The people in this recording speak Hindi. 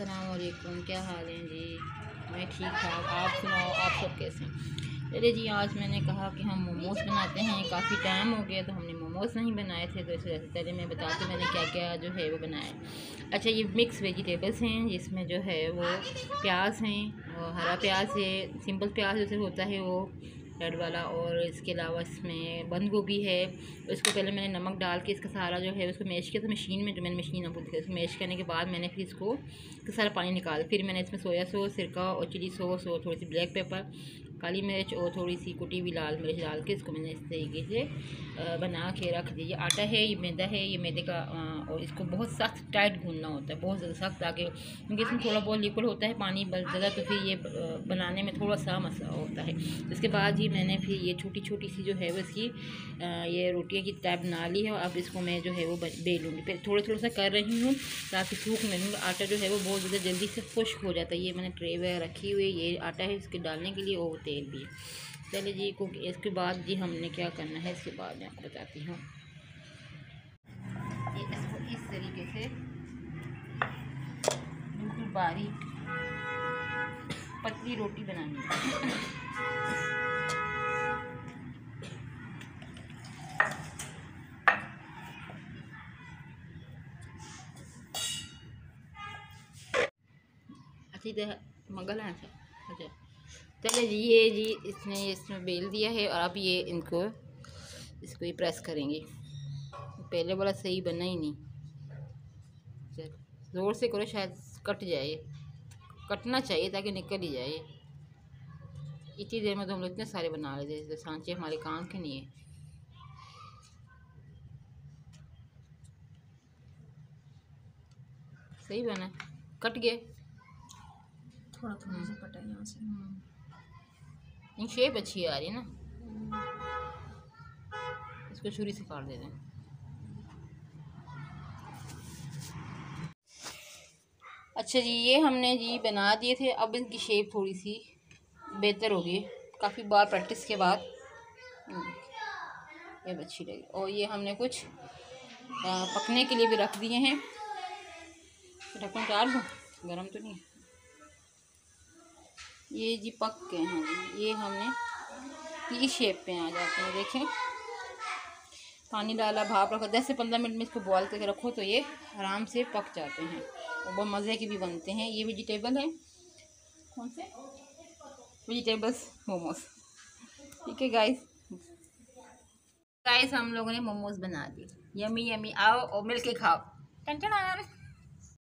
असलकुम क्या हाल है जी? मैं ठीक ठाक, आप सुनाओ, आप सब कैसे हैं? चलिए जी, आज मैंने कहा कि हम मोमोज़ बनाते हैं, काफ़ी टाइम हो गया तो हमने मोमोज़ नहीं बनाए थे तो इस वजह से पहले मैं बताती हूँ मैंने क्या क्या जो है वो बनाया अच्छा ये मिक्स वेजिटेबल्स हैं, जिसमें जो है वो प्याज हैं, और हरा प्याज है सिंपल प्याज जैसे होता है वो रेड वाला और इसके अलावा इसमें बंद गोभी है। तो इसको पहले मैंने नमक डाल के इसका सारा जो है उसको मैश किया। था मशीन में जो मैंने मशीन अब थी उसको मैश करने के बाद मैंने फिर इसका सारा पानी निकाल। फिर मैंने इसमें सोया सॉस, सिरका और चिली सॉस और थोड़ी सी ब्लैक पेपर काली मिर्च और थोड़ी सी कुटी हुई लाल मिर्च डाल के इसको मैंने इस तरीके से बना के रख दिया। आटा है, ये मैदा है, ये मैदे का और इसको बहुत सख्त, टाइट गूंदना होता है, बहुत ज़्यादा सख्त ताकि क्योंकि इसमें थोड़ा बहुत लिक्विड होता है, पानी ज़्यादा तो फिर ये बनाने में थोड़ा सा मसला होता है। इसके बाद ही मैंने फिर ये छोटी छोटी सी जो है वो इसकी ये रोटियाँ की टाइप बना ली है अब इसको मैं जो है वो बेलूँगी फिर थोड़ा थोड़ा सा कर रही हूँ, ताकि सूख में आटा जो है वो बहुत ज़्यादा जल्दी से खुश्क हो जाता है। ये मैंने ट्रे वगैरह रखी हुई ये आटा है इसके डालने के लिए, और तेल भी चलिए जी, कुक, इसके बाद जी हमने क्या करना है, इसके बाद मैं आपको बताती हूँ। इसको इस तरीके से बिल्कुल बारीक पतली रोटी बनानी है। अच्छी मगल है अच्छा। चले जी, ये जी, इसने इसमें बेल दिया है और अब ये इनको, इसको ही प्रेस करेंगे। पहले वाला सही बना ही नहीं। चल, ज़ोर से करो शायद कट जाए। कटना चाहिए ताकि निकल ही जाए। इतनी देर में तो हम लोग इतने सारे बना लेते थे सांचे हमारे काम के नहीं है। सही बना। कट गए थोड़ा थोड़ा सा कटा यहाँ से। हम्म। शेप अच्छी आ रही है ना। इसको छुरी से काट देते हैं। अच्छा जी ये हमने जी बना दिए थे अब इनकी शेप थोड़ी सी बेहतर होगी। काफ़ी बार प्रैक्टिस के बाद। हम्म, ये अच्छी लगी। और ये हमने कुछ पकने के लिए भी रख दिए हैं। ढक्कन डाल दूँ? गर्म तो नहीं ये जी पक गए हैं ये हमने इस शेप पे आ जाते हैं, देखें। पानी डाला, भाप रखो, दस से पंद्रह मिनट में इसको बॉयल करके रखो तो ये आराम से पक जाते हैं और बहुत मज़े के भी बनते हैं। ये वेजिटेबल है। कौन से? वेजिटेबल्स मोमोज ठीक है गाइस गाइस हम लोगों ने मोमोज बना दिए। यमी यमी आओ और मिल के खाओ टन